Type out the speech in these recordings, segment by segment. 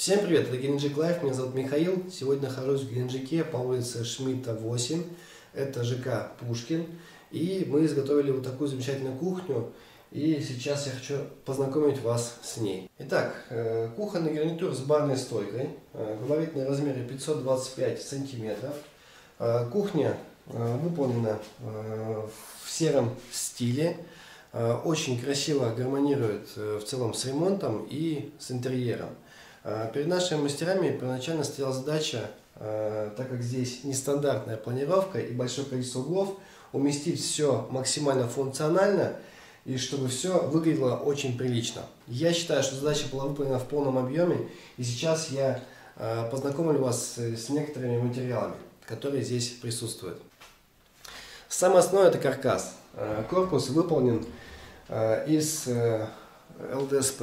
Всем привет, это Геленджик Life, меня зовут Михаил. Сегодня нахожусь в Геленджике по улице Шмидта 8. Это ЖК Пушкин. И мы изготовили вот такую замечательную кухню. И сейчас я хочу познакомить вас с ней. Итак, э, кухонный гарнитур с барной стойкой. Э, Габаритные размеры 525 сантиметров. Э, кухня выполнена в сером стиле. Очень красиво гармонирует в целом с ремонтом и с интерьером. Перед нашими мастерами первоначально стояла задача, так как здесь нестандартная планировка и большое количество углов, уместить все максимально функционально и чтобы все выглядело очень прилично. Я считаю, что задача была выполнена в полном объеме, и сейчас я познакомлю вас с некоторыми материалами, которые здесь присутствуют. Самое основное это каркас. Корпус выполнен из ЛДСП,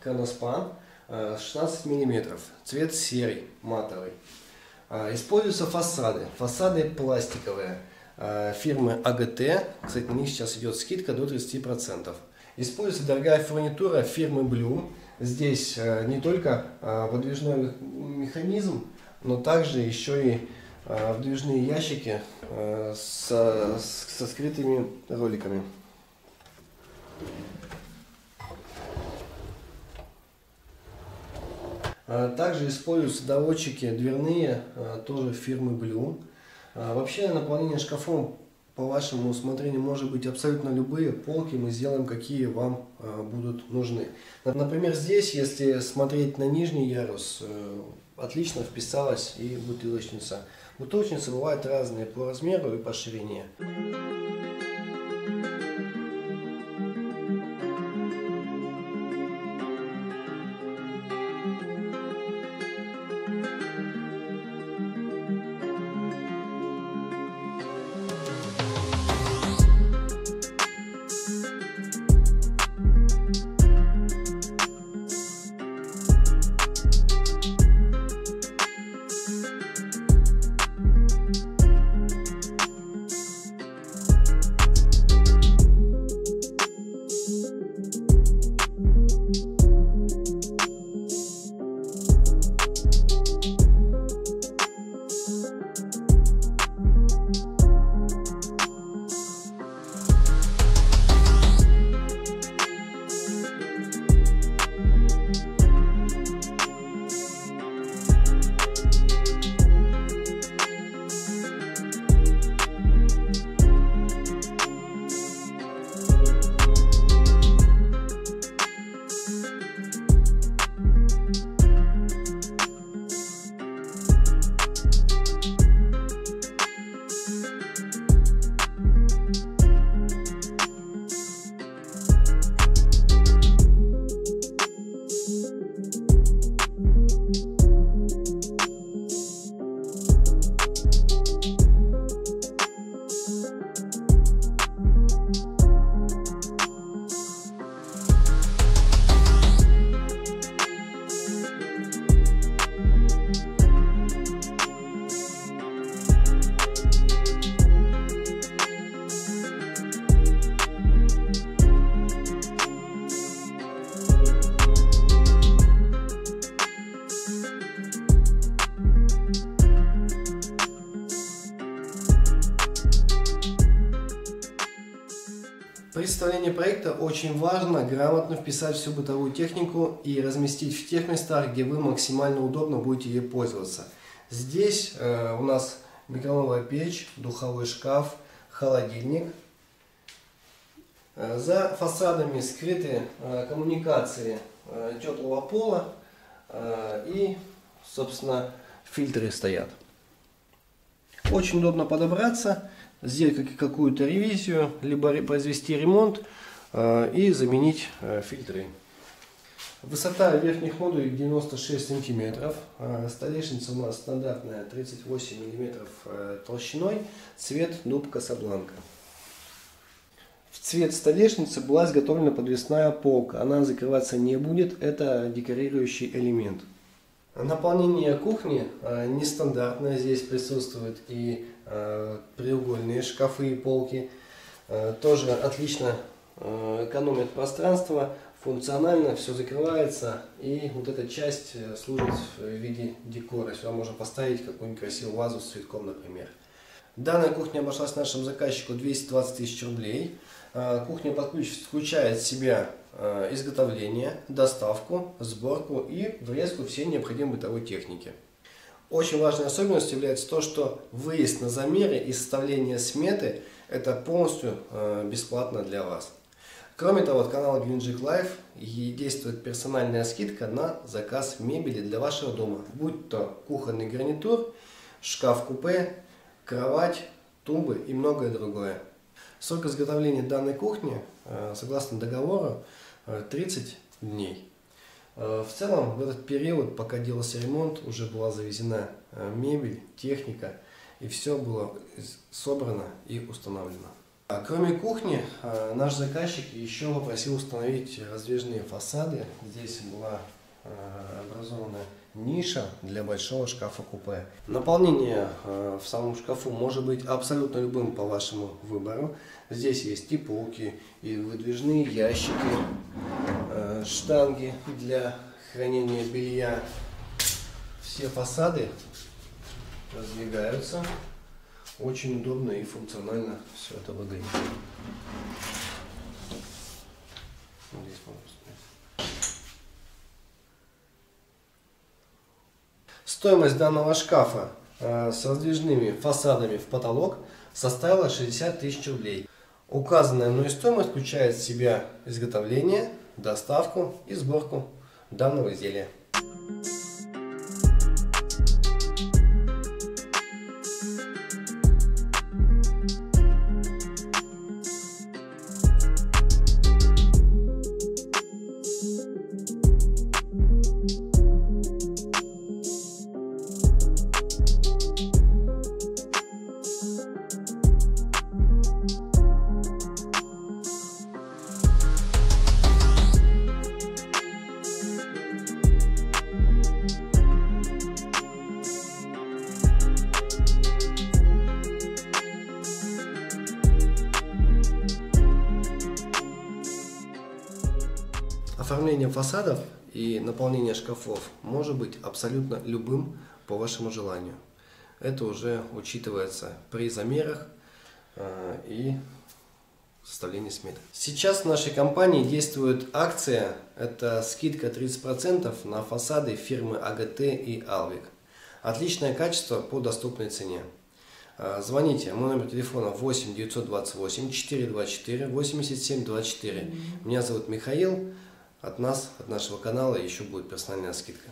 Каноспан, 16 э, мм, цвет серый, матовый. Э, используются фасады. Фасады пластиковые э, фирмы АГТ. Кстати, на них сейчас идет скидка до 30%. Используется дорогая фурнитура фирмы Blue. Здесь не только подвижной механизм, но также еще и выдвижные ящики со, со скрытыми роликами. Также используются доводчики дверные, а, тоже фирмы Blue. А, вообще наполнение шкафом по вашему усмотрению может быть абсолютно любые полки, мы сделаем какие вам будут нужны. Например, здесь, если смотреть на нижний ярус, э, отлично вписалась и бутылочница. Бутылочницы бывают разные по размеру и по ширине. Составлении проекта очень важно грамотно вписать всю бытовую технику и разместить в тех местах, где вы максимально удобно будете ей пользоваться. Здесь э, у нас микроволновая печь, духовой шкаф, холодильник. Э, за фасадами скрыты э, коммуникации э, теплого пола э, и, собственно, фильтры стоят. Очень удобно подобраться сделать какую-то ревизию, либо произвести ремонт э, и заменить э, фильтры. Высота верхних модулей 96 сантиметров. Э, столешница у нас стандартная 38 миллиметров толщиной. Цвет дуб Касабланка. В цвет столешницы была изготовлена подвесная полка. Она закрываться не будет. Это декорирующий элемент. Наполнение кухни нестандартное. Здесь присутствуют и треугольные шкафы и полки. Э, тоже отлично э, экономит пространство, функционально, все закрывается, и вот эта часть э, служит в виде декора. Сюда можно поставить какую-нибудь красивую вазу с цветком, например. Данная кухня обошлась нашему заказчику 220 тысяч рублей. Э, кухня включает в себя изготовление, доставку, сборку и врезку всей необходимой бытовой техники. Очень важной особенностью является то, что выезд на замеры и составление сметы – это полностью бесплатно для вас. Кроме того, от канала Greenjig Life действует персональная скидка на заказ мебели для вашего дома, будь то кухонный гарнитур, шкаф-купе, кровать, тумбы и многое другое. Срок изготовления данной кухни, э, согласно договору, 30 э, дней. Э, в целом, в этот период, пока делался ремонт, уже была завезена мебель, техника, и все было собрано и установлено. А кроме кухни, а, наш заказчик еще попросил установить раздвижные фасады. Здесь была образована ниша для большого шкафа-купе. Наполнение в самом шкафу может быть абсолютно любым по вашему выбору. Здесь есть и полки, и выдвижные ящики, штанги для хранения белья. Все фасады раздвигаются. Очень удобно и функционально все это выглядит. Здесь Стоимость данного шкафа э, с раздвижными фасадами в потолок составила 60 тысяч рублей. Указанная мной стоимость включает в себя изготовление, доставку и сборку данного изделия. Оформление фасадов и наполнение шкафов может быть абсолютно любым по вашему желанию. Это уже учитывается при замерах э, и составлении сметы. Сейчас в нашей компании действует акция, это скидка 30% на фасады фирмы АГТ и Алвик. Отличное качество по доступной цене. Э, звоните, мой номер телефона 8 928 424 87 24. Меня зовут Михаил. От нас, от нашего канала еще будет персональная скидка.